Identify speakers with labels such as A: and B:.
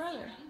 A: brother.